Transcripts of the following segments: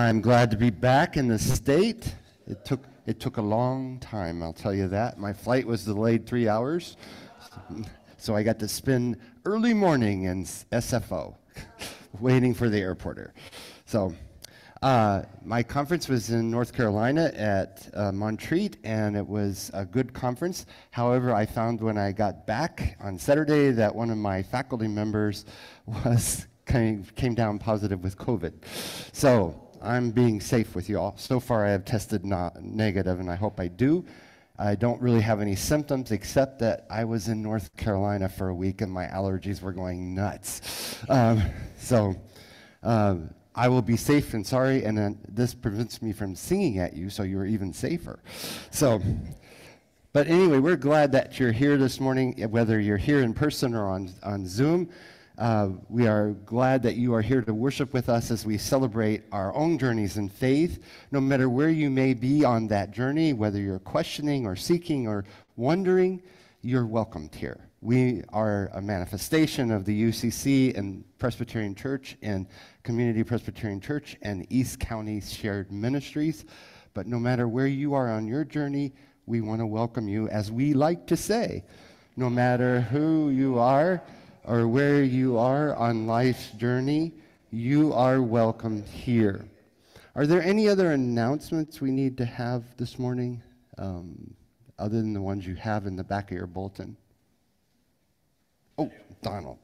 I'm glad to be back in the state. It took it took a long time, I'll tell you that. My flight was delayed three hours, so I got to spend early morning in SFO, waiting for the airporter. So, uh, my conference was in North Carolina at uh, Montreat, and it was a good conference. However, I found when I got back on Saturday that one of my faculty members was came, came down positive with COVID. So I'm being safe with you all. So far, I have tested not negative, and I hope I do. I don't really have any symptoms except that I was in North Carolina for a week and my allergies were going nuts. Um, so um, I will be safe and sorry, and this prevents me from singing at you, so you're even safer. So, but anyway, we're glad that you're here this morning, whether you're here in person or on, on Zoom. Uh, we are glad that you are here to worship with us as we celebrate our own journeys in faith. No matter where you may be on that journey, whether you're questioning or seeking or wondering, you're welcomed here. We are a manifestation of the UCC and Presbyterian Church and Community Presbyterian Church and East County Shared Ministries. But no matter where you are on your journey, we want to welcome you, as we like to say, no matter who you are or where you are on life's journey, you are welcome here. Are there any other announcements we need to have this morning um, other than the ones you have in the back of your bulletin? Oh, Donald.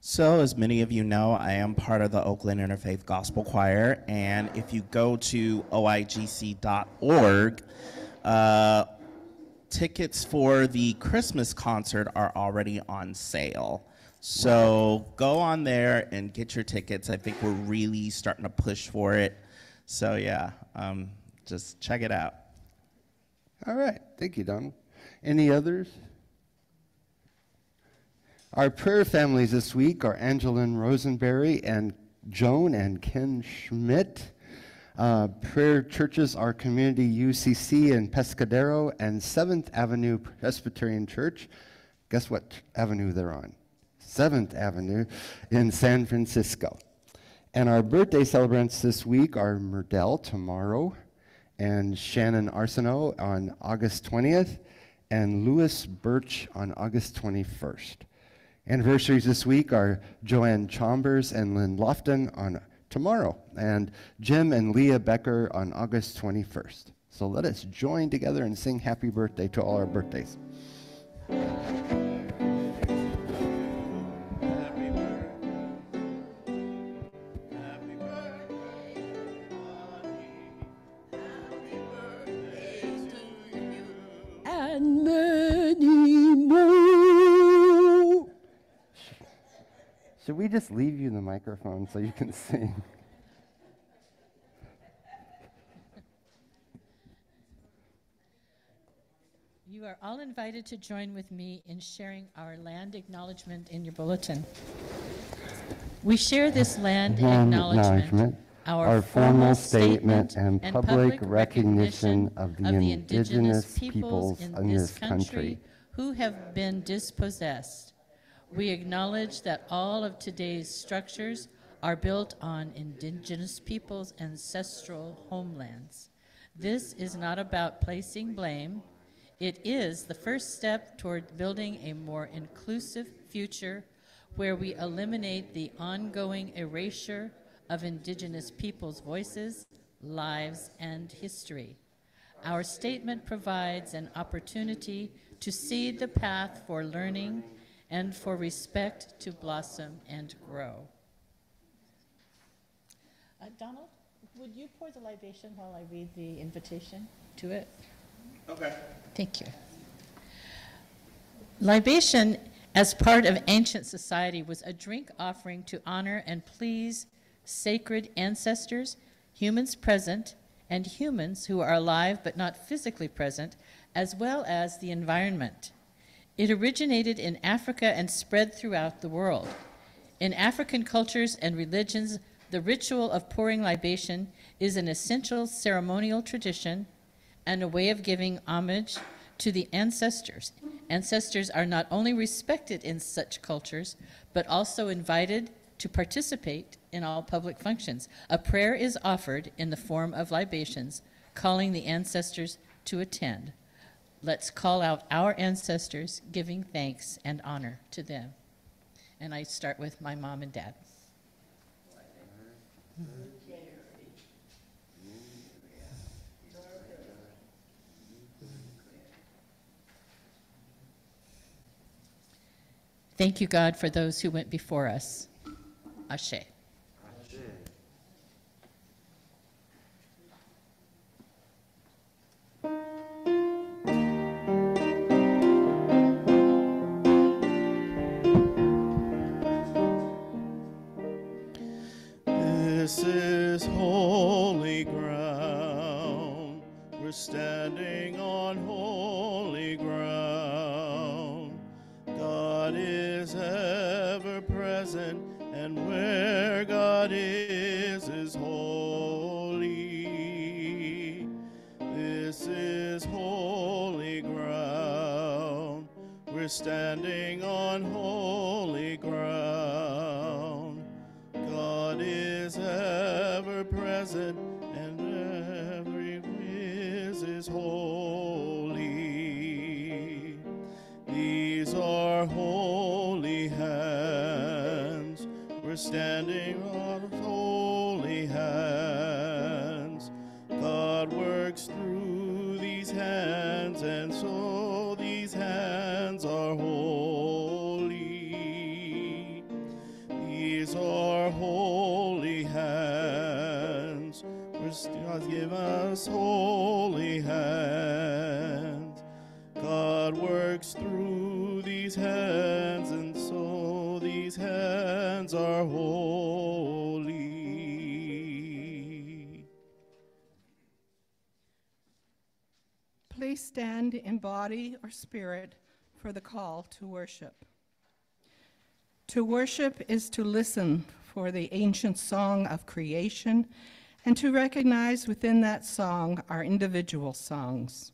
So, as many of you know, I am part of the Oakland Interfaith Gospel Choir, and if you go to oigc.org, uh, tickets for the Christmas concert are already on sale. So go on there and get your tickets. I think we're really starting to push for it. So yeah, um, just check it out. All right. Thank you, Donald. Any others? Our prayer families this week are Angeline Rosenberry and Joan and Ken Schmidt. Uh, prayer churches are Community UCC in Pescadero and 7th Avenue Presbyterian Church. Guess what avenue they're on? 7th Avenue in San Francisco. And our birthday celebrants this week are Merdell tomorrow, and Shannon Arsenault on August 20th, and Louis Birch on August 21st. Anniversaries this week are Joanne Chambers and Lynn Lofton on tomorrow, and Jim and Leah Becker on August 21st. So let us join together and sing happy birthday to all our birthdays. Happy birthday. Happy birthdays to you and many Should we just leave you the microphone so you can sing? You are all invited to join with me in sharing our land acknowledgement in your bulletin. We share this land Land acknowledgement, acknowledgement, our formal statement and public recognition of the indigenous peoples in this country who have been dispossessed. We acknowledge that all of today's structures are built on indigenous peoples' ancestral homelands. This is not about placing blame. It is the first step toward building a more inclusive future where we eliminate the ongoing erasure of indigenous peoples' voices, lives, and history. Our statement provides an opportunity to seed the path for learning and for respect to blossom and grow. Uh, Donald, would you pour the libation while I read the invitation to it? Okay. Thank you. Libation, as part of ancient society, was a drink offering to honor and please sacred ancestors, humans present, and humans who are alive but not physically present, as well as the environment. It originated in Africa and spread throughout the world. In African cultures and religions, the ritual of pouring libation is an essential ceremonial tradition and a way of giving homage to the ancestors. Ancestors are not only respected in such cultures, but also invited to participate in all public functions. A prayer is offered in the form of libations, calling the ancestors to attend. Let's call out our ancestors, giving thanks and honor to them. And I start with my mom and dad. Thank you, God, for those who went before us. Ashe. Stand in body or spirit for the call to worship. To worship is to listen for the ancient song of creation and to recognize within that song our individual songs.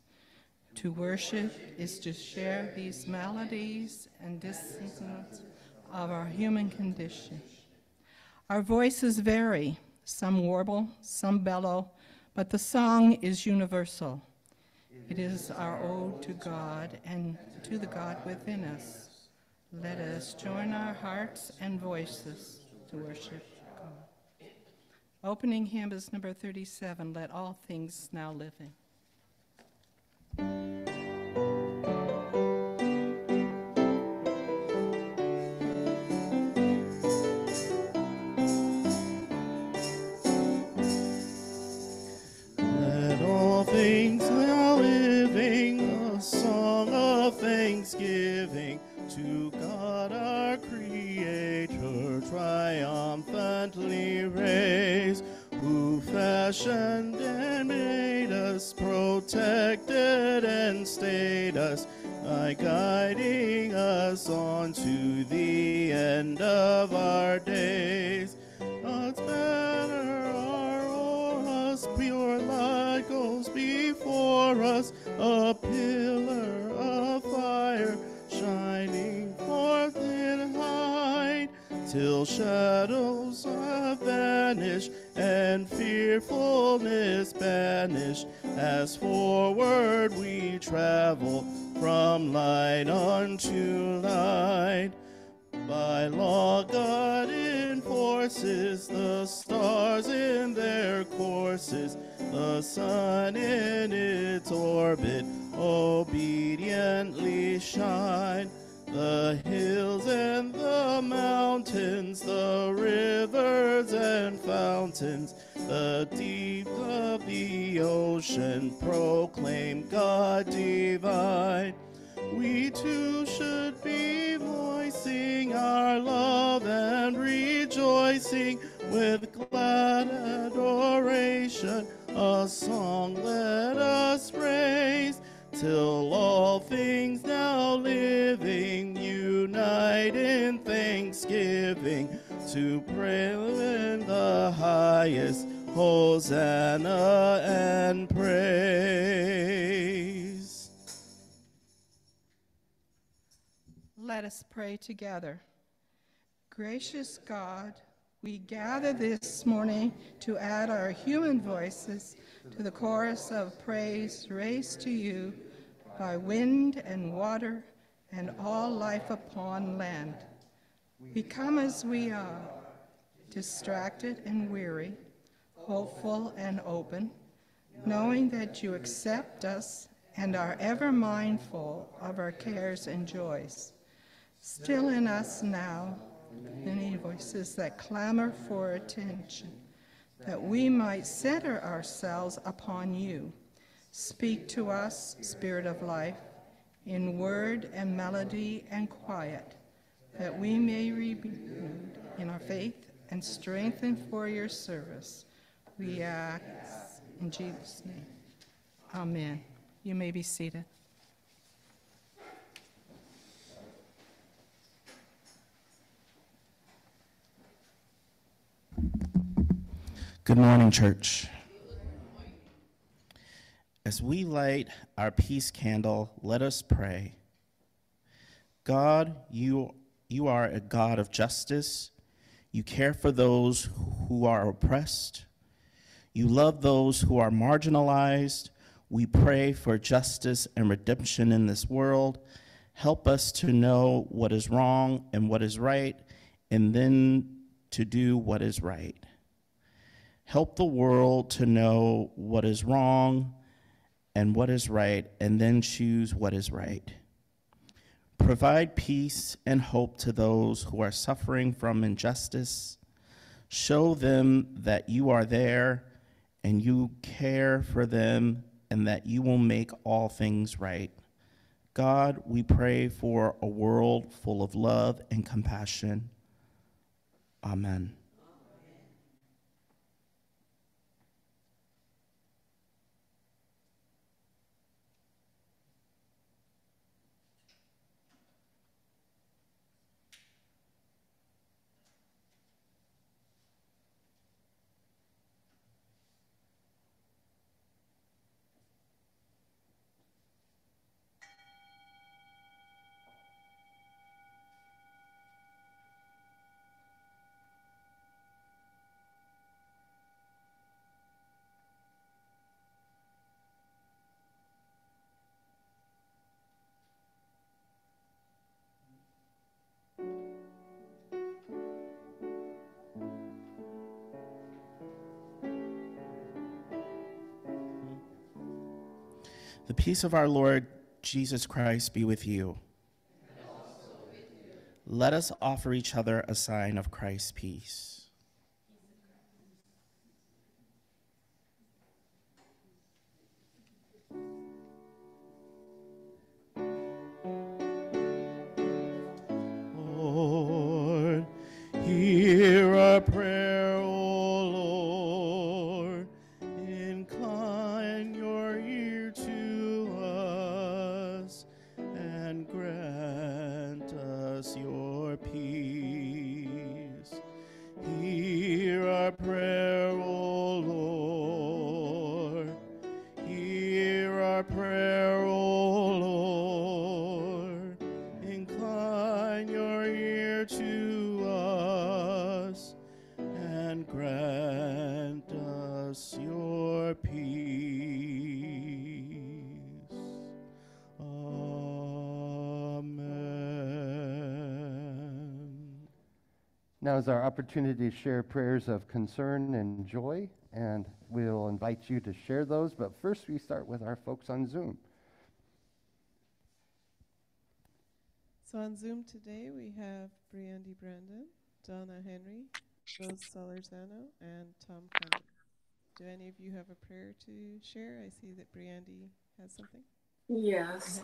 To worship is to share these melodies and dissonance of our human condition. Our voices vary, some warble, some bellow, but the song is universal. It is our ode to God and to the God within us. Let us join our hearts and voices to worship God. Opening hymn is number 37, Let All Things Now Living. Fashioned and made us, protected and stayed us, by guiding us on to the end of our days. God's banner are o'er us, pure light goes before us, a pillar of fire shining forth in height, till shadows have vanished and fearfulness banished, as forward we travel from light unto light. By law, God enforces the stars in their courses, the sun in its orbit obediently shine. The hills and the mountains, the rivers and fountains, the deep of the ocean proclaim God divine. We too should be voicing our love and rejoicing with glad adoration. A song let us raise till all things now living unite in thanksgiving to pray in the highest hosanna and praise. Let us pray together. Gracious God, we gather this morning to add our human voices to the chorus of praise raised to you by wind and water and all life upon land. We come as we are, distracted and weary, hopeful and open, knowing that you accept us and are ever mindful of our cares and joys. Still in us now, many voices that clamor for attention, that we might center ourselves upon you. Speak to us, Spirit of life, in word and melody and quiet, that we may be renewed in our faith and strengthened for your service. We ask in Jesus' name. Amen. You may be seated. Good morning, church. As we light our peace candle, let us pray. God, you, you are a God of justice. You care for those who are oppressed. You love those who are marginalized. We pray for justice and redemption in this world. Help us to know what is wrong and what is right, and then to do what is right. Help the world to know what is wrong and what is right, and then choose what is right. Provide peace and hope to those who are suffering from injustice. Show them that you are there and you care for them and that you will make all things right. God, we pray for a world full of love and compassion. Amen. The peace of our Lord Jesus Christ be with you. Let us offer each other a sign of Christ's peace. Now is our opportunity to share prayers of concern and joy, and we'll invite you to share those. But first, we start with our folks on Zoom. So on Zoom today, we have Briandy Brandon, Donna Henry, Rose Solorzano, and Tom Clement. Do any of you have a prayer to share? I see that Briandy has something. Yes.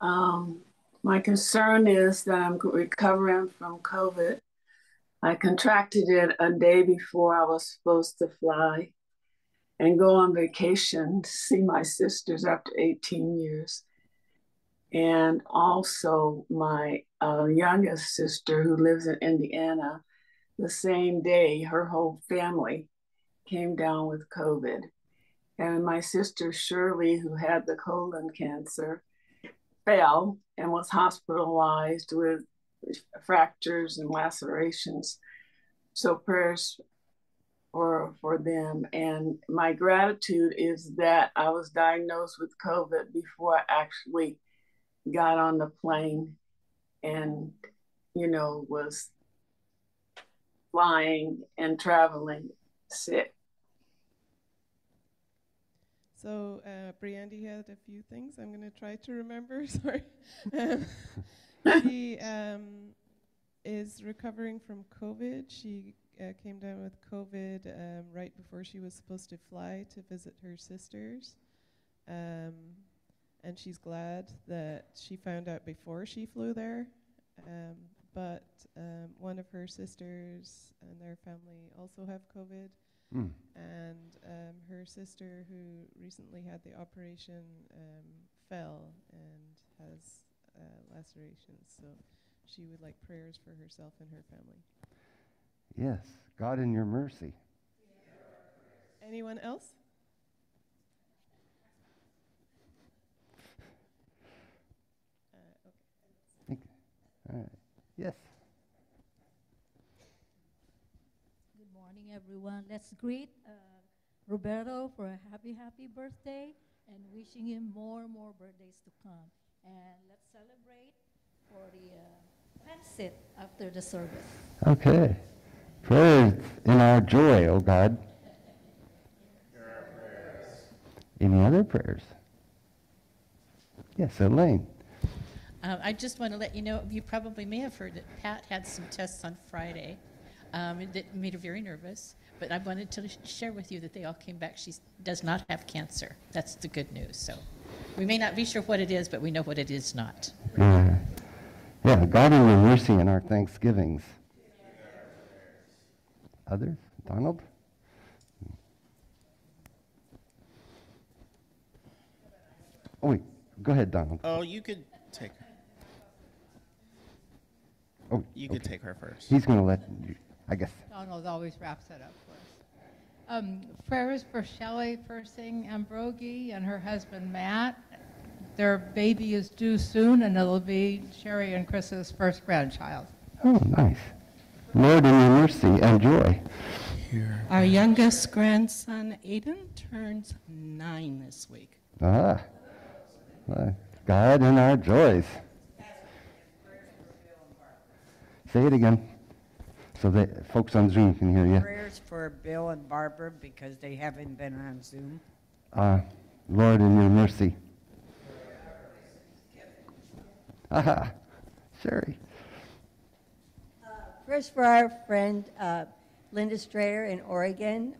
Um, my concern is that I'm recovering from COVID. I contracted it a day before I was supposed to fly and go on vacation to see my sisters after 18 years. And also, my uh, youngest sister, who lives in Indiana, the same day, her whole family came down with COVID. And my sister Shirley, who had the colon cancer, fell and was hospitalized with fractures and lacerations. So prayers for for them. And my gratitude is that I was diagnosed with COVID before I actually got on the plane and you know was flying and traveling sick. So uh, Briandy had a few things. I'm going to try to remember. Sorry. Um, she um, is recovering from COVID. She uh, came down with COVID um, right before she was supposed to fly to visit her sisters. Um, and she's glad that she found out before she flew there. Um, but um, one of her sisters and their family also have COVID. Mm. And um, her sister, who recently had the operation, um, fell and has uh, lacerations. So she would like prayers for herself and her family. Yes, God in your mercy. Anyone else? Uh, okay. All right. Yes. Good morning, everyone. Let's greet uh, Roberto for a happy, happy birthday and wishing him more and more birthdays to come. And let's celebrate for the uh, transit after the service. Okay. Prayers in our joy, O God. Any other prayers? Yes, Elaine. Um, I just want to let you know, you probably may have heard that Pat had some tests on Friday um, that made her very nervous. But I wanted to sh- share with you that they all came back. She does not have cancer. That's the good news. So we may not be sure what it is, but we know what it is not. Yeah. Yeah, God in your mercy and our thanksgivings. Others? Donald? Oh, wait. Go ahead, Donald. Oh, you could take her. Oh, You could take her first. He's going to let you, I guess. Donald always wraps it up for us. Um, prayers for Shelley Persing Ambrogi and her husband Matt. Their baby is due soon, and it'll be Sherry and Chris's first grandchild. Oh, nice. Lord, in your mercy and joy. Our youngest grandson, Aiden, turns nine this week. Ah, God in our joys. Say it again so that folks on Zoom can hear you. Prayers for Bill and Barbara because they haven't been on Zoom. Uh, Lord, in your mercy. Aha, Sherry. First, for our friend uh, Linda Strayer in Oregon,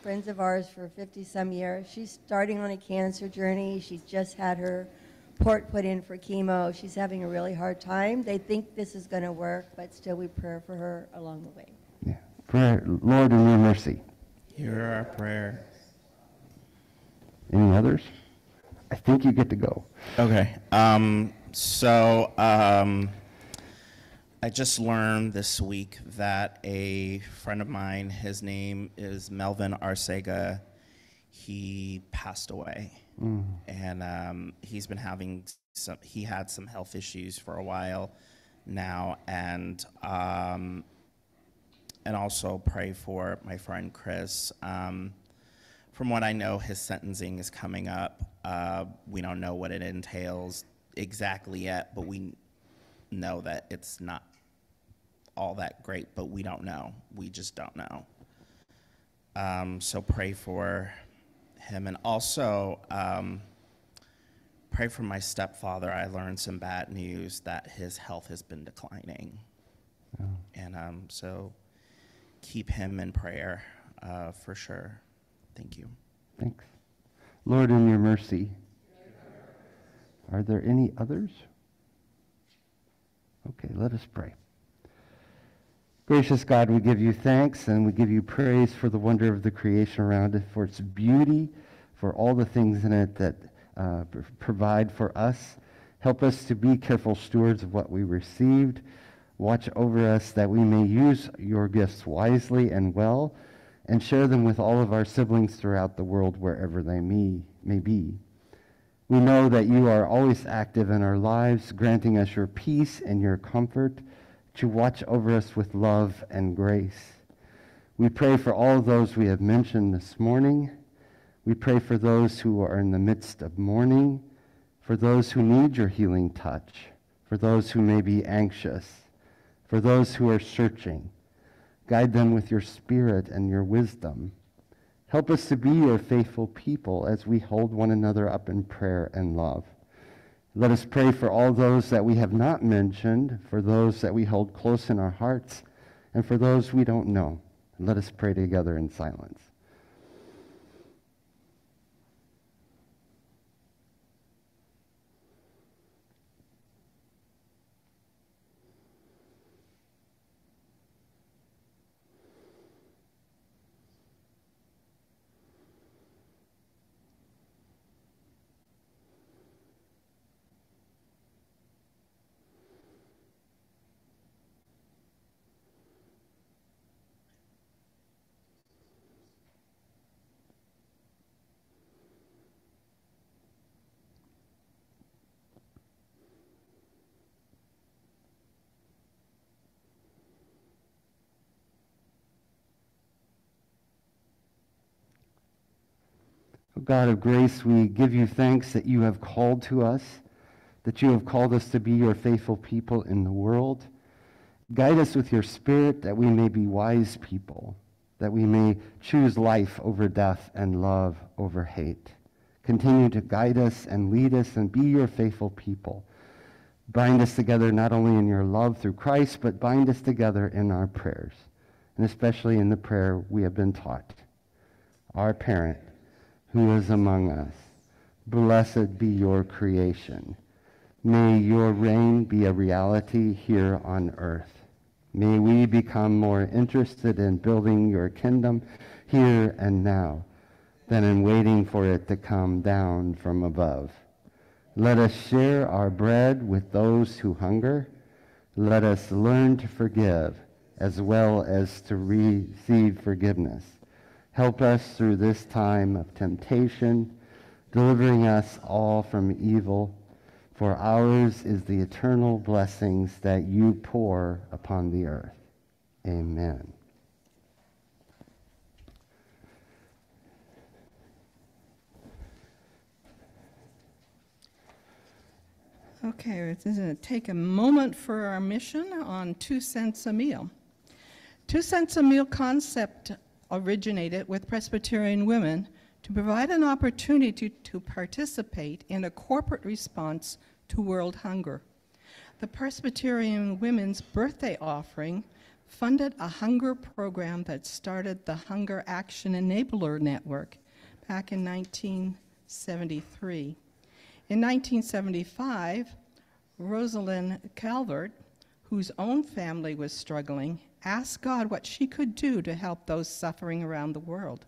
friends of ours for 50 some years. She's starting on a cancer journey. She's just had her port put in for chemo. She's having a really hard time. They think this is going to work, but still, we pray for her along the way. Yeah. Prayer, Lord, in your mercy. Hear our prayer. Any others? I think you get to go. Okay. Um, so um, I just learned this week that a friend of mine, his name is Melvin Arcega, he passed away. And um, he's been having some, he had some health issues for a while now. And, um, and also pray for my friend Chris. Um, from what I know, his sentencing is coming up. Uh, we don't know what it entails exactly yet, but we know that it's not all that great, but we don't know. We just don't know. Um, so pray for him. And also, um, pray for my stepfather. I learned some bad news that his health has been declining. And um, so keep him in prayer uh, for sure. Thank you. Thanks. Lord, in your mercy, are there any others? Okay, let us pray. Gracious God, we give you thanks and we give you praise for the wonder of the creation around it, for its beauty, for all the things in it that uh, pr- provide for us. Help us to be careful stewards of what we received. Watch over us that we may use your gifts wisely and well and share them with all of our siblings throughout the world wherever they may, may be. We know that you are always active in our lives, granting us your peace and your comfort to watch over us with love and grace. We pray for all those we have mentioned this morning. We pray for those who are in the midst of mourning, for those who need your healing touch, for those who may be anxious, for those who are searching. Guide them with your spirit and your wisdom. Help us to be your faithful people as we hold one another up in prayer and love. Let us pray for all those that we have not mentioned, for those that we hold close in our hearts, and for those we don't know. Let us pray together in silence. God of grace, we give you thanks that you have called to us, that you have called us to be your faithful people in the world. Guide us with your spirit that we may be wise people, that we may choose life over death and love over hate. Continue to guide us and lead us and be your faithful people. Bind us together not only in your love through Christ, but bind us together in our prayers, and especially in the prayer we have been taught. Our parent, who is among us. Blessed be your creation. May your reign be a reality here on earth. May we become more interested in building your kingdom here and now than in waiting for it to come down from above. Let us share our bread with those who hunger. Let us learn to forgive as well as to receive forgiveness. Help us through this time of temptation, delivering us all from evil. For ours is the eternal blessings that you pour upon the earth. Amen. Okay, we're going to take a moment for our mission on two cents a meal. Two cents a meal concept originated with Presbyterian women to provide an opportunity to participate in a corporate response to world hunger. The Presbyterian Women's Birthday Offering funded a hunger program that started the Hunger Action Enabler Network back in 1973. In 1975, Rosalind Calvert, whose own family was struggling, asked God what she could do to help those suffering around the world.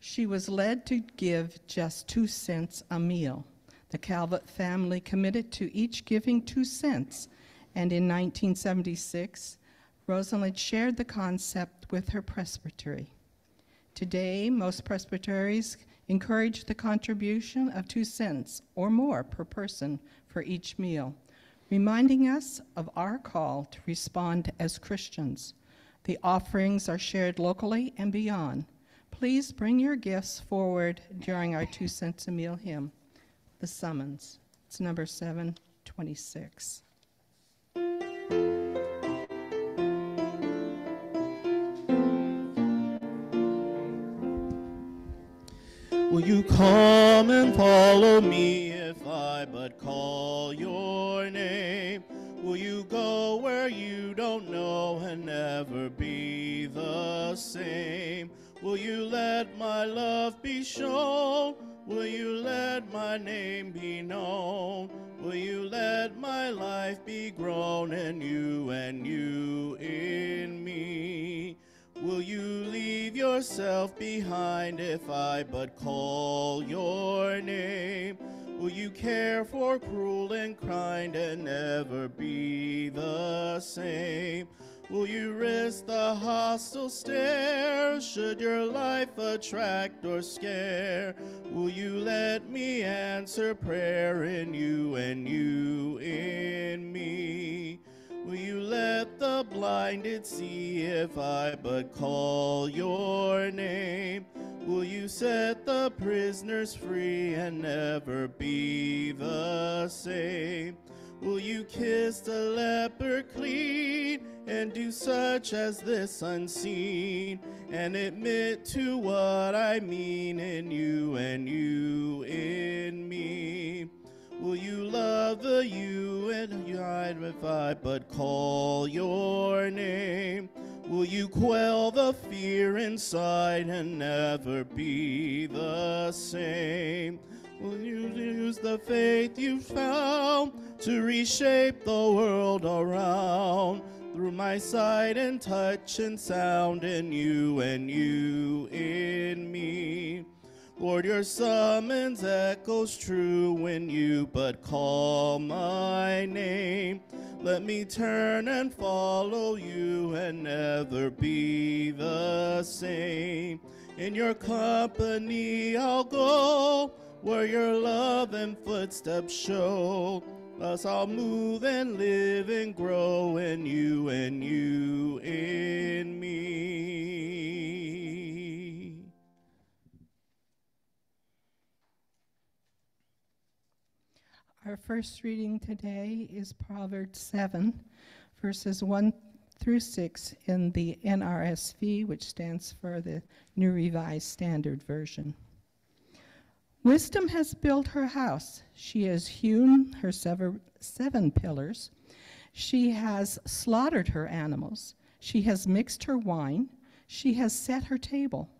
She was led to give just two cents a meal. The Calvert family committed to each giving two cents, and in 1976, Rosalind shared the concept with her presbytery. Today, most presbyteries encourage the contribution of two cents or more per person for each meal, reminding us of our call to respond as Christians. The offerings are shared locally and beyond. Please bring your gifts forward during our two cents a meal hymn, The Summons. It's number 726. Will you come and follow me? And never be the same? Will you let my love be shown? Will you let my name be known? Will you let my life be grown in you and you in me? Will you leave yourself behind if I but call your name? Will you care for cruel and kind and never be the same? Will you risk the hostile stare? Should your life attract or scare? Will you let me answer prayer in you and you in me? Will you let the blinded see if I but call your name? Will you set the prisoners free and never be the same? Will you kiss the leper clean and do such as this unseen and admit to what I mean in you and you in me? Will you love the you and hide if I but call your name? Will you quell the fear inside and never be the same? Will you use the faith you found to reshape the world around? Through my sight and touch and sound in you and you in me. Lord, your summons echoes true when you but call my name. Let me turn and follow you and never be the same. In your company I'll go where your love and footsteps show. Thus I'll move and live and grow in you and you in me. Our first reading today is Proverbs 7, verses 1 through 6 in the NRSV, which stands for the New Revised Standard Version. Wisdom has built her house. She has hewn her sever- seven pillars. She has slaughtered her animals. She has mixed her wine. She has set her table.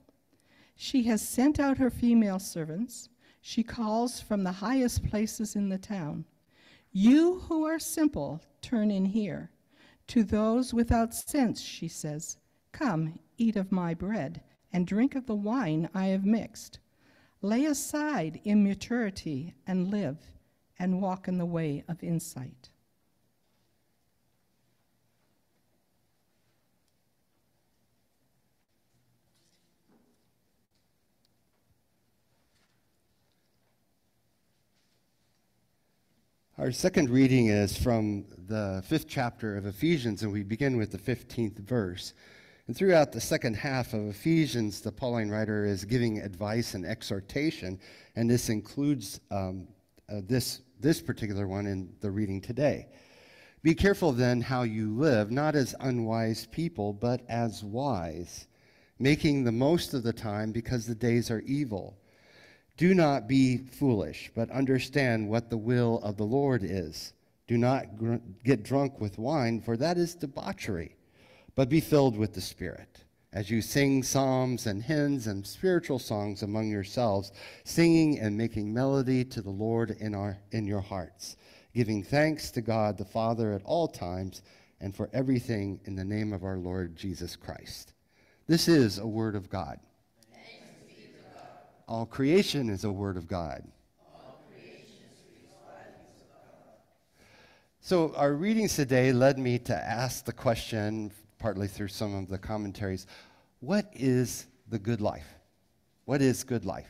She has sent out her female servants. She calls from the highest places in the town. You who are simple, turn in here. To those without sense, she says, Come, eat of my bread, and drink of the wine I have mixed. Lay aside immaturity and live, and walk in the way of insight. Our second reading is from the fifth chapter of Ephesians, and we begin with the 15th verse. And throughout the second half of Ephesians, the Pauline writer is giving advice and exhortation, and this includes um, uh, this, this particular one in the reading today. Be careful then how you live, not as unwise people, but as wise, making the most of the time because the days are evil. Do not be foolish, but understand what the will of the Lord is. Do not gr- get drunk with wine, for that is debauchery, but be filled with the Spirit. As you sing psalms and hymns and spiritual songs among yourselves, singing and making melody to the Lord in, our, in your hearts, giving thanks to God the Father at all times and for everything in the name of our Lord Jesus Christ. This is a word of God. All creation is a word of God. So, our readings today led me to ask the question, partly through some of the commentaries what is the good life? What is good life?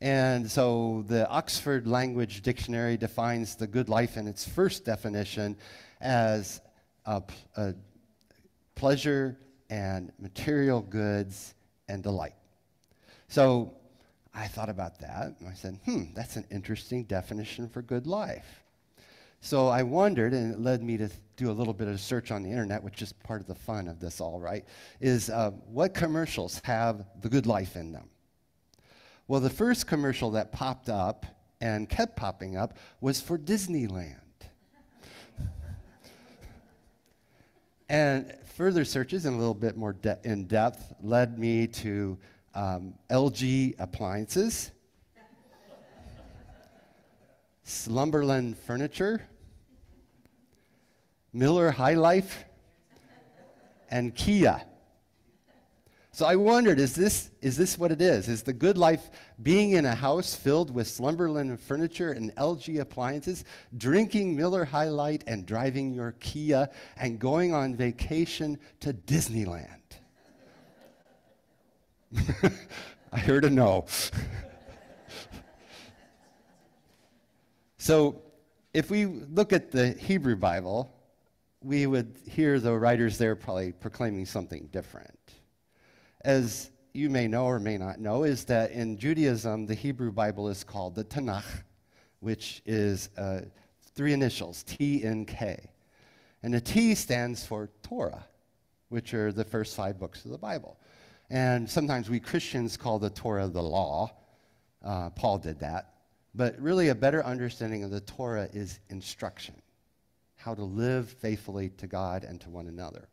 And so, the Oxford Language Dictionary defines the good life in its first definition as a, a pleasure and material goods and delight. So, I thought about that and I said, hmm, that's an interesting definition for good life. So I wondered, and it led me to do a little bit of search on the internet, which is part of the fun of this, all right, is uh, what commercials have the good life in them? Well, the first commercial that popped up and kept popping up was for Disneyland. and further searches and a little bit more de- in depth led me to um, LG appliances, Slumberland furniture, Miller High Life, and Kia. So I wondered, is this, is this what it is? Is the good life being in a house filled with Slumberland furniture and LG appliances, drinking Miller High Life and driving your Kia and going on vacation to Disneyland? I heard a no. so if we look at the Hebrew Bible, we would hear the writers there probably proclaiming something different. As you may know or may not know, is that in Judaism, the Hebrew Bible is called the Tanakh, which is uh, three initials, T and K. And the T stands for Torah, which are the first five books of the Bible. And sometimes we Christians call the Torah the law. Uh, Paul did that. But really, a better understanding of the Torah is instruction how to live faithfully to God and to one another.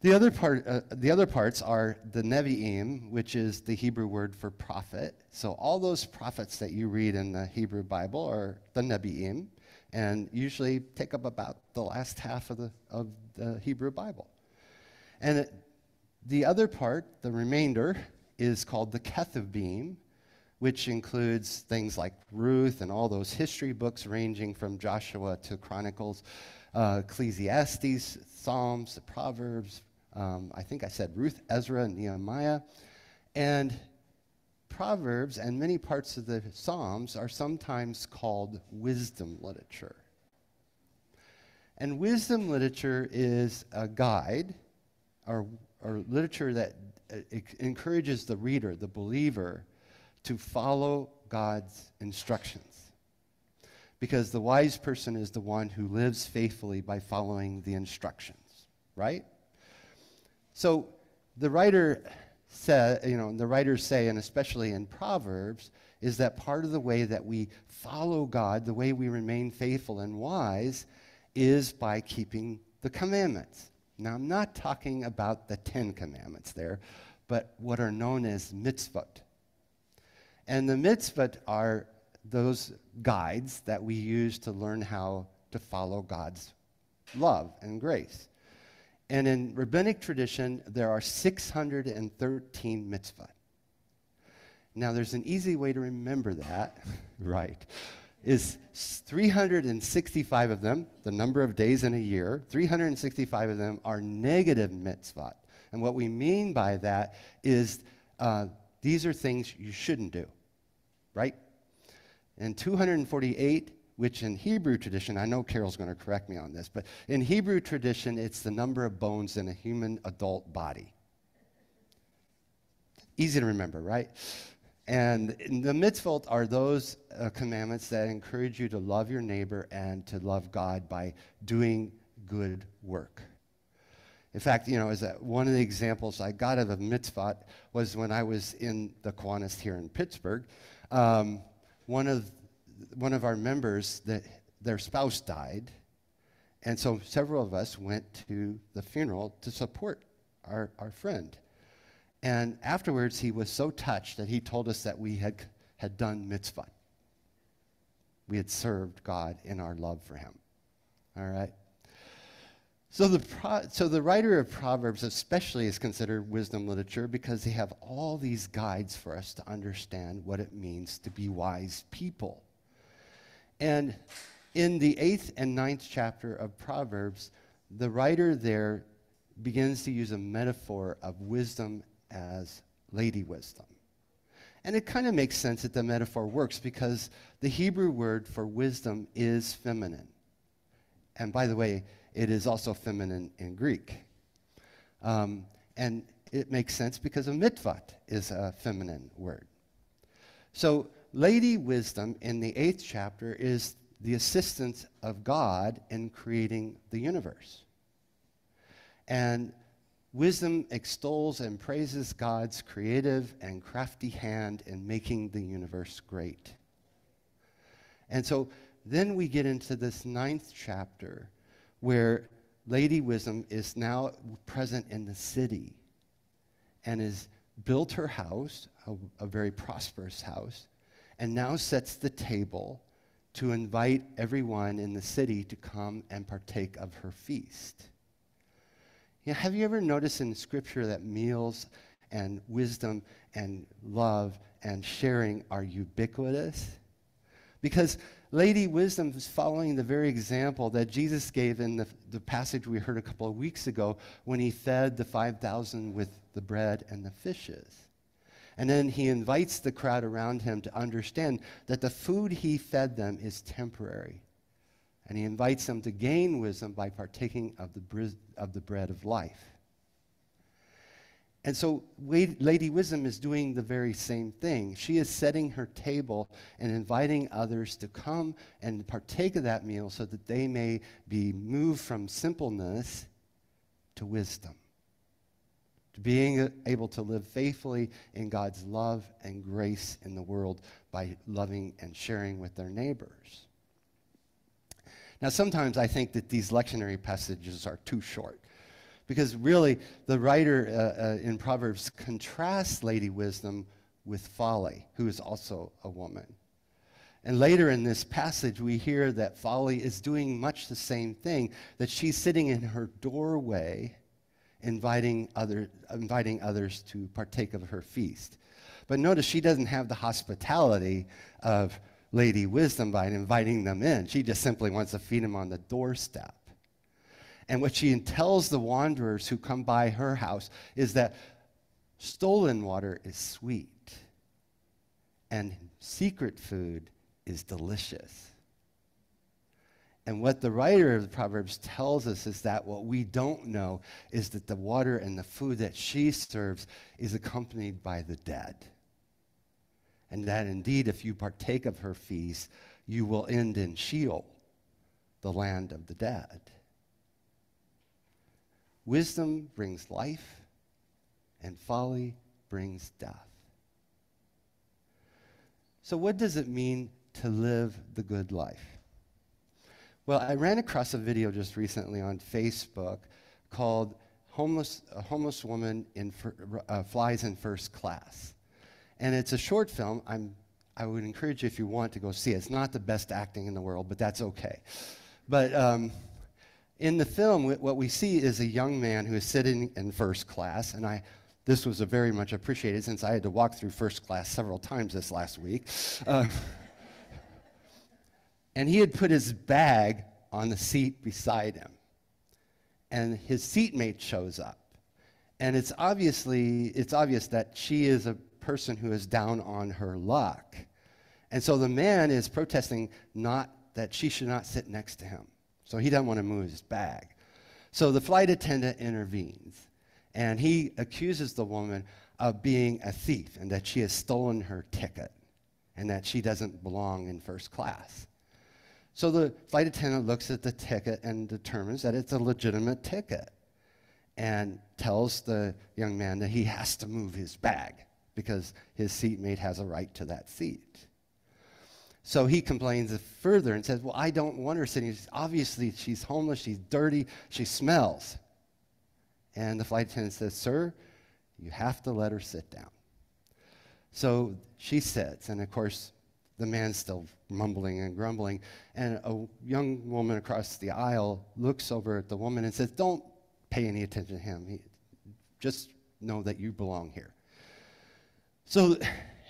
The other, part, uh, the other parts are the Nevi'im, which is the Hebrew word for prophet. So all those prophets that you read in the Hebrew Bible are the Nevi'im, and usually take up about the last half of the, of the Hebrew Bible. And it, the other part, the remainder, is called the Ketuvim, which includes things like Ruth and all those history books ranging from Joshua to Chronicles, uh, Ecclesiastes, Psalms, the Proverbs. Um, I think I said Ruth, Ezra, and Nehemiah. And Proverbs and many parts of the Psalms are sometimes called wisdom literature. And wisdom literature is a guide or, or literature that uh, encourages the reader, the believer, to follow God's instructions. Because the wise person is the one who lives faithfully by following the instructions, right? So the writer said, you know, the writers say, and especially in Proverbs, is that part of the way that we follow God, the way we remain faithful and wise, is by keeping the commandments. Now, I'm not talking about the Ten Commandments there, but what are known as mitzvot. And the mitzvot are those guides that we use to learn how to follow God's love and grace. And in rabbinic tradition, there are 613 mitzvot. Now, there's an easy way to remember that, right? Is 365 of them, the number of days in a year, 365 of them are negative mitzvot. And what we mean by that is uh, these are things you shouldn't do, right? And 248, which in Hebrew tradition, I know Carol's going to correct me on this, but in Hebrew tradition, it's the number of bones in a human adult body. Easy to remember, right? And the mitzvot are those uh, commandments that encourage you to love your neighbor and to love God by doing good work. In fact, you know, as one of the examples I got of a mitzvah was when I was in the Kiwanis here in Pittsburgh. Um, one of one of our members that their spouse died, and so several of us went to the funeral to support our, our friend. And afterwards, he was so touched that he told us that we had, had done mitzvah. We had served God in our love for him. All right? So the, pro- so the writer of Proverbs especially is considered wisdom literature because they have all these guides for us to understand what it means to be wise people. And in the eighth and ninth chapter of Proverbs, the writer there begins to use a metaphor of wisdom as lady wisdom. And it kind of makes sense that the metaphor works because the Hebrew word for wisdom is feminine. And by the way, it is also feminine in Greek. Um, and it makes sense because a mitzvot is a feminine word. So, lady wisdom in the eighth chapter is the assistance of God in creating the universe. And Wisdom extols and praises God's creative and crafty hand in making the universe great. And so then we get into this ninth chapter where Lady Wisdom is now present in the city and has built her house, a, a very prosperous house, and now sets the table to invite everyone in the city to come and partake of her feast. You know, have you ever noticed in Scripture that meals and wisdom and love and sharing are ubiquitous? Because Lady Wisdom is following the very example that Jesus gave in the, the passage we heard a couple of weeks ago when he fed the 5,000 with the bread and the fishes. And then he invites the crowd around him to understand that the food he fed them is temporary and he invites them to gain wisdom by partaking of the, of the bread of life. And so Lady Wisdom is doing the very same thing. She is setting her table and inviting others to come and partake of that meal so that they may be moved from simpleness to wisdom, to being able to live faithfully in God's love and grace in the world by loving and sharing with their neighbors. Now, sometimes I think that these lectionary passages are too short because really the writer uh, uh, in Proverbs contrasts Lady Wisdom with folly, who is also a woman. And later in this passage, we hear that folly is doing much the same thing, that she's sitting in her doorway inviting, other, inviting others to partake of her feast. But notice she doesn't have the hospitality of Lady Wisdom by inviting them in. She just simply wants to feed them on the doorstep. And what she tells the wanderers who come by her house is that stolen water is sweet and secret food is delicious. And what the writer of the Proverbs tells us is that what we don't know is that the water and the food that she serves is accompanied by the dead and that indeed, if you partake of her feast, you will end in Sheol, the land of the dead. Wisdom brings life, and folly brings death. So, what does it mean to live the good life? Well, I ran across a video just recently on Facebook called Homeless, A Homeless Woman in, uh, Flies in First Class. And it's a short film. I'm, I would encourage you, if you want, to go see it. It's not the best acting in the world, but that's okay. But um, in the film, what we see is a young man who is sitting in first class, and I, this was very much appreciated since I had to walk through first class several times this last week. Uh, and he had put his bag on the seat beside him. And his seatmate shows up. And it's obviously it's obvious that she is a person who is down on her luck. And so the man is protesting not that she should not sit next to him. So he doesn't want to move his bag. So the flight attendant intervenes and he accuses the woman of being a thief and that she has stolen her ticket and that she doesn't belong in first class. So the flight attendant looks at the ticket and determines that it's a legitimate ticket and tells the young man that he has to move his bag because his seatmate has a right to that seat. So he complains further and says, Well, I don't want her sitting. Obviously, she's homeless, she's dirty, she smells. And the flight attendant says, Sir, you have to let her sit down. So she sits, and of course, the man's still mumbling and grumbling. And a young woman across the aisle looks over at the woman and says, Don't pay any attention to him. He, just know that you belong here. So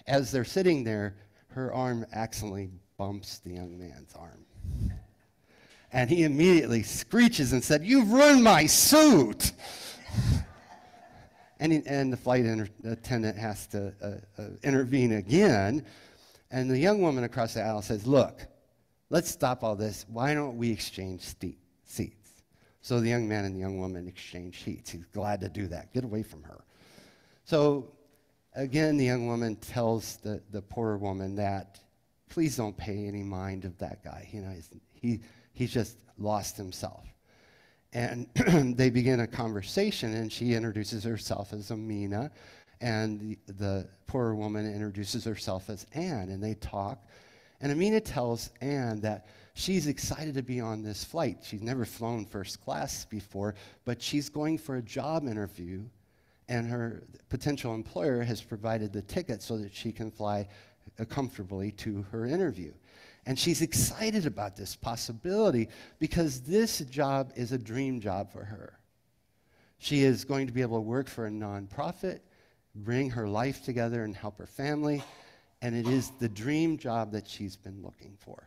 as they're sitting there, her arm accidentally bumps the young man's arm. And he immediately screeches and said, You've ruined my suit! and, he, and the flight inter- attendant has to uh, uh, intervene again. And the young woman across the aisle says, Look, let's stop all this. Why don't we exchange seats? So the young man and the young woman exchange seats. He's glad to do that. Get away from her. So Again, the young woman tells the, the poor woman that, please don't pay any mind of that guy. You know, he's, he, he's just lost himself. And they begin a conversation, and she introduces herself as Amina, and the, the poor woman introduces herself as Anne, and they talk. And Amina tells Anne that she's excited to be on this flight. She's never flown first class before, but she's going for a job interview, and her potential employer has provided the ticket so that she can fly uh, comfortably to her interview. And she's excited about this possibility because this job is a dream job for her. She is going to be able to work for a nonprofit, bring her life together, and help her family. And it is the dream job that she's been looking for.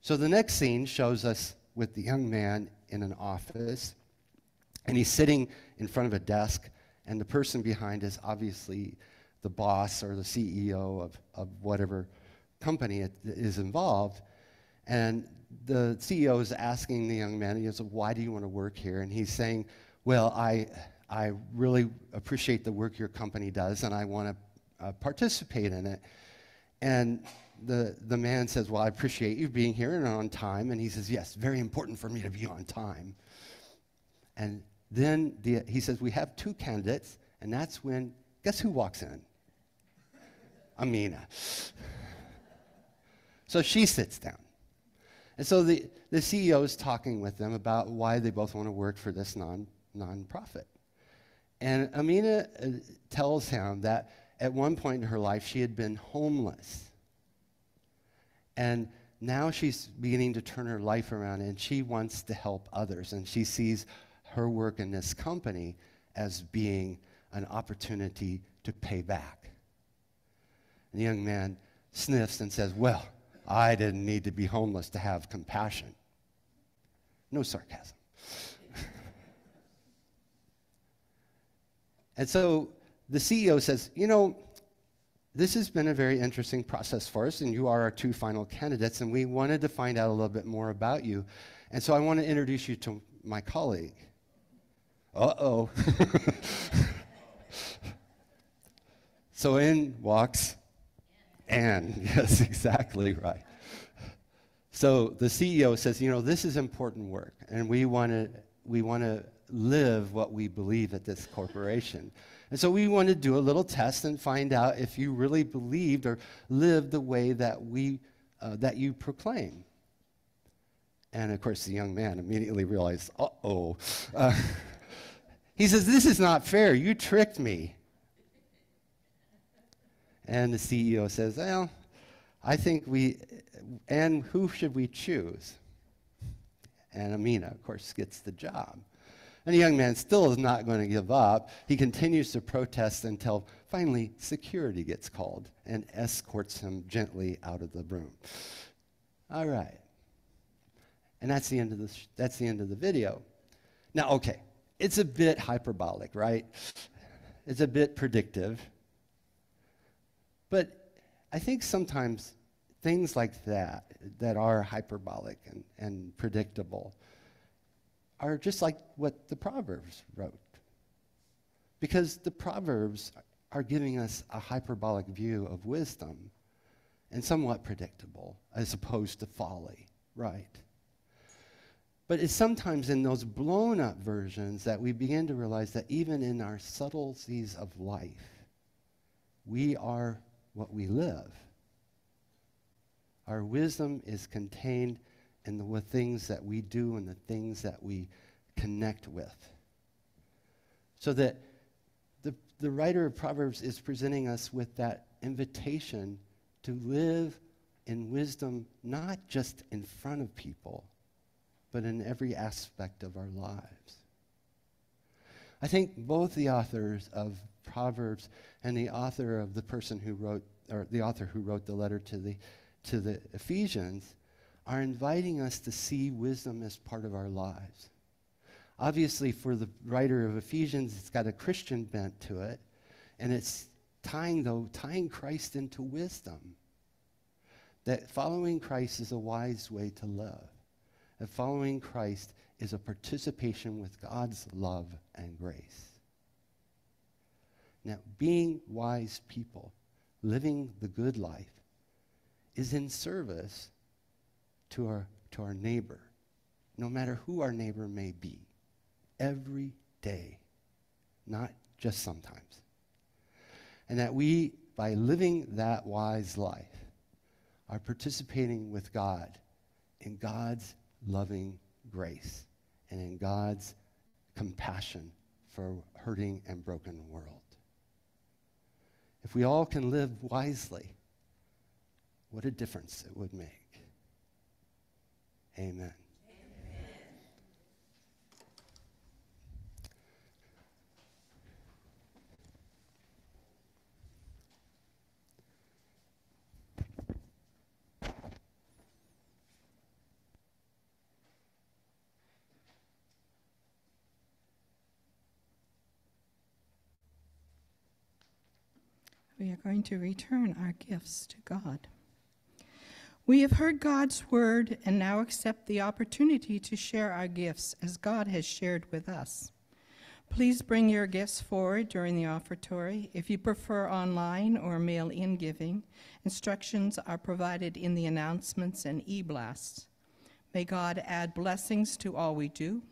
So the next scene shows us with the young man in an office, and he's sitting in front of a desk, and the person behind is obviously the boss or the CEO of, of whatever company is involved. And the CEO is asking the young man, he goes, Why do you want to work here? And he's saying, Well, I, I really appreciate the work your company does, and I want to uh, participate in it. And the, the man says, Well, I appreciate you being here and on time. And he says, Yes, very important for me to be on time. And then the, he says, We have two candidates. And that's when, guess who walks in? Amina. So she sits down. And so the, the CEO is talking with them about why they both want to work for this non, nonprofit. And Amina uh, tells him that at one point in her life she had been homeless. And now she's beginning to turn her life around and she wants to help others. And she sees her work in this company as being an opportunity to pay back. And the young man sniffs and says, Well, I didn't need to be homeless to have compassion. No sarcasm. and so the CEO says, You know, this has been a very interesting process for us, and you are our two final candidates, and we wanted to find out a little bit more about you. And so I want to introduce you to my colleague. Uh oh. so in walks Anne. Yes, exactly right. So the CEO says, you know, this is important work, and we want to we want to live what we believe at this corporation. And so we want to do a little test and find out if you really believed or lived the way that we uh, that you proclaim. And of course, the young man immediately realized, uh-oh. Uh, he says, "This is not fair. You tricked me." And the CEO says, Well, I think we, and who should we choose? And Amina, of course, gets the job. And the young man still is not going to give up. He continues to protest until finally security gets called and escorts him gently out of the room. All right. And that's the end of the, that's the, end of the video. Now, okay, it's a bit hyperbolic, right? It's a bit predictive. But I think sometimes things like that, that are hyperbolic and, and predictable, are just like what the Proverbs wrote. Because the Proverbs are giving us a hyperbolic view of wisdom and somewhat predictable as opposed to folly, right? But it's sometimes in those blown up versions that we begin to realize that even in our subtleties of life, we are what we live. Our wisdom is contained in the things that we do and the things that we connect with. So that the, the writer of Proverbs is presenting us with that invitation to live in wisdom, not just in front of people, but in every aspect of our lives. I think both the authors of Proverbs and the author of the person who wrote, or the author who wrote the letter to the, to the Ephesians, are inviting us to see wisdom as part of our lives. Obviously, for the writer of Ephesians, it's got a Christian bent to it, and it's tying, though, tying Christ into wisdom. That following Christ is a wise way to live. That following Christ is a participation with God's love and grace. Now, being wise people, living the good life, is in service to our, to our neighbor. no matter who our neighbor may be, every day, not just sometimes. And that we, by living that wise life, are participating with God in God's loving grace and in God's compassion for a hurting and broken world. If we all can live wisely, what a difference it would make. Amen. Are going to return our gifts to God. We have heard God's word and now accept the opportunity to share our gifts as God has shared with us. Please bring your gifts forward during the offertory. If you prefer online or mail in giving, instructions are provided in the announcements and e blasts. May God add blessings to all we do,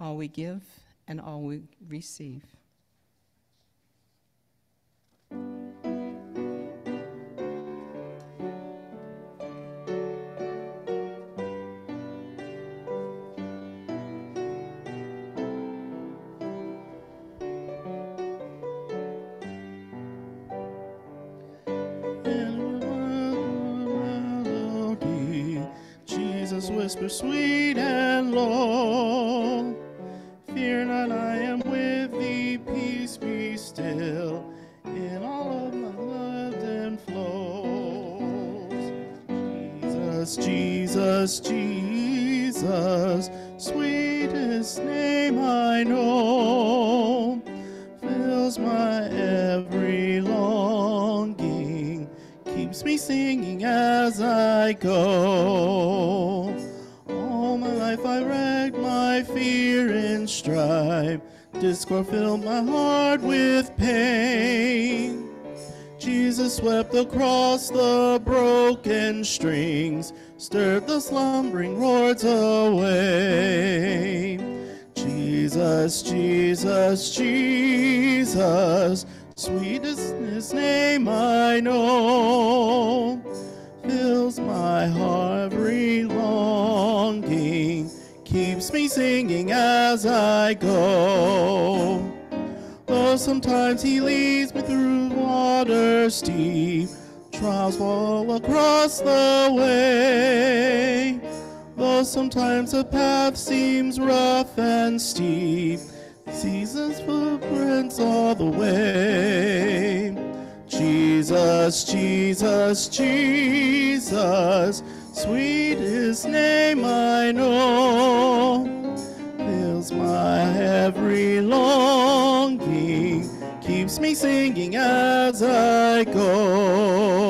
all we give, and all we receive. Jesus whispers sweet and low. Fear not, I am with thee. Peace be still. In all of my blood and flows. Jesus, Jesus, Jesus, sweetest name I know fills my every longing, keeps me singing as I go. Life I wrecked my fear and strife, discord filled my heart with pain. Jesus swept across the broken strings, stirred the slumbering lords away. Jesus, Jesus, Jesus, sweetest his name I know, fills my heart every longing, keeps me singing as I go. Though sometimes he leads me through waters deep, trials fall across the way. Though sometimes the path seems rough and steep, seasons footprints all the way. Jesus, Jesus, Jesus, sweetest name I know, fills my every longing, keeps me singing as I go.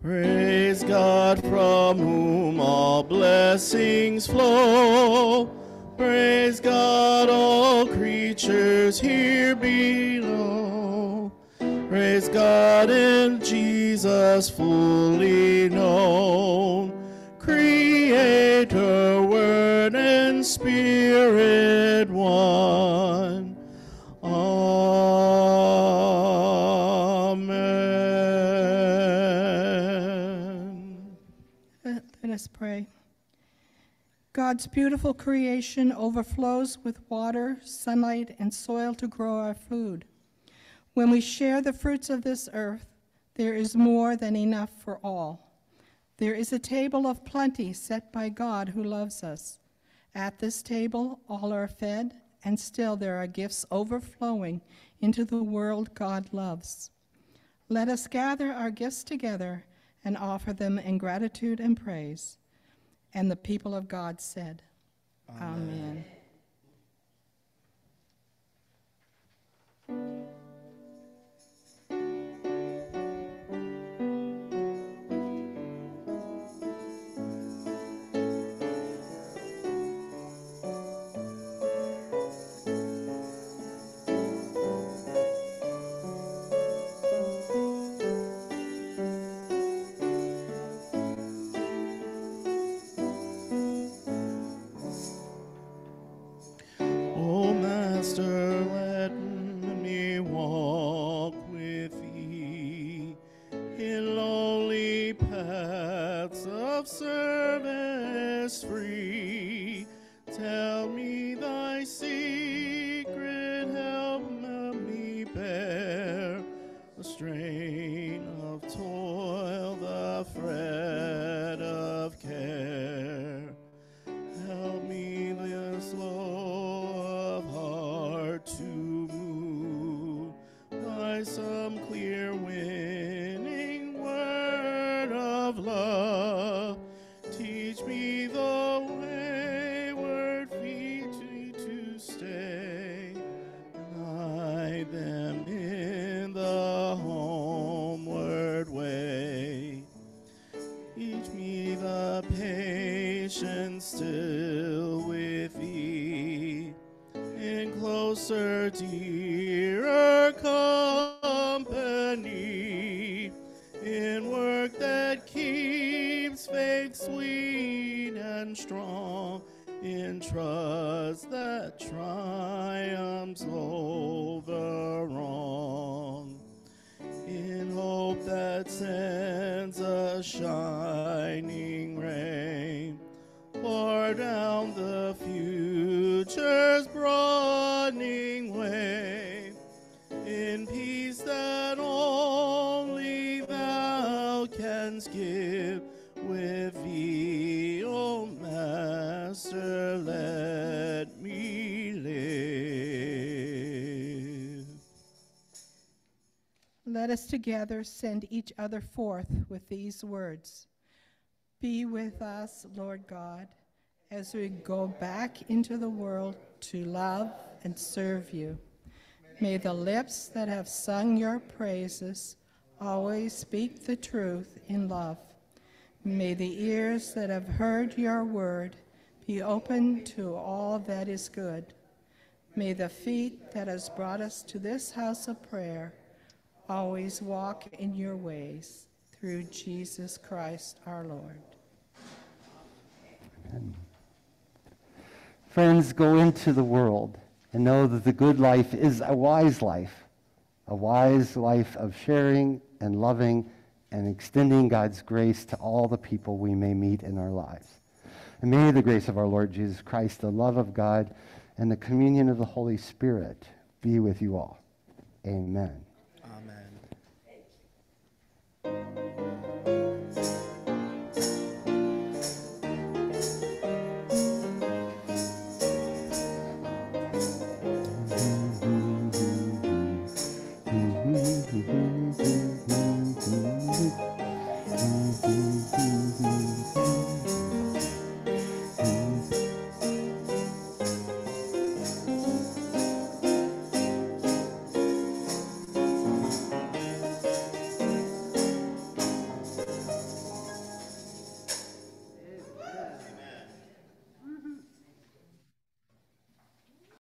Praise God from whom all blessings flow. Praise God, all creatures here below. Praise God in Jesus fully known. Creator, Word, and Spirit one. God's beautiful creation overflows with water, sunlight, and soil to grow our food. When we share the fruits of this earth, there is more than enough for all. There is a table of plenty set by God who loves us. At this table, all are fed, and still there are gifts overflowing into the world God loves. Let us gather our gifts together and offer them in gratitude and praise. And the people of God said, Amen. us free. Let us together send each other forth with these words Be with us, Lord God, as we go back into the world to love and serve you. May the lips that have sung your praises always speak the truth in love. May the ears that have heard your word be open to all that is good. May the feet that has brought us to this house of prayer always walk in your ways through Jesus Christ our Lord. Amen. Friends, go into the world and know that the good life is a wise life, a wise life of sharing and loving and extending God's grace to all the people we may meet in our lives. And may the grace of our Lord Jesus Christ, the love of God, and the communion of the Holy Spirit be with you all. Amen.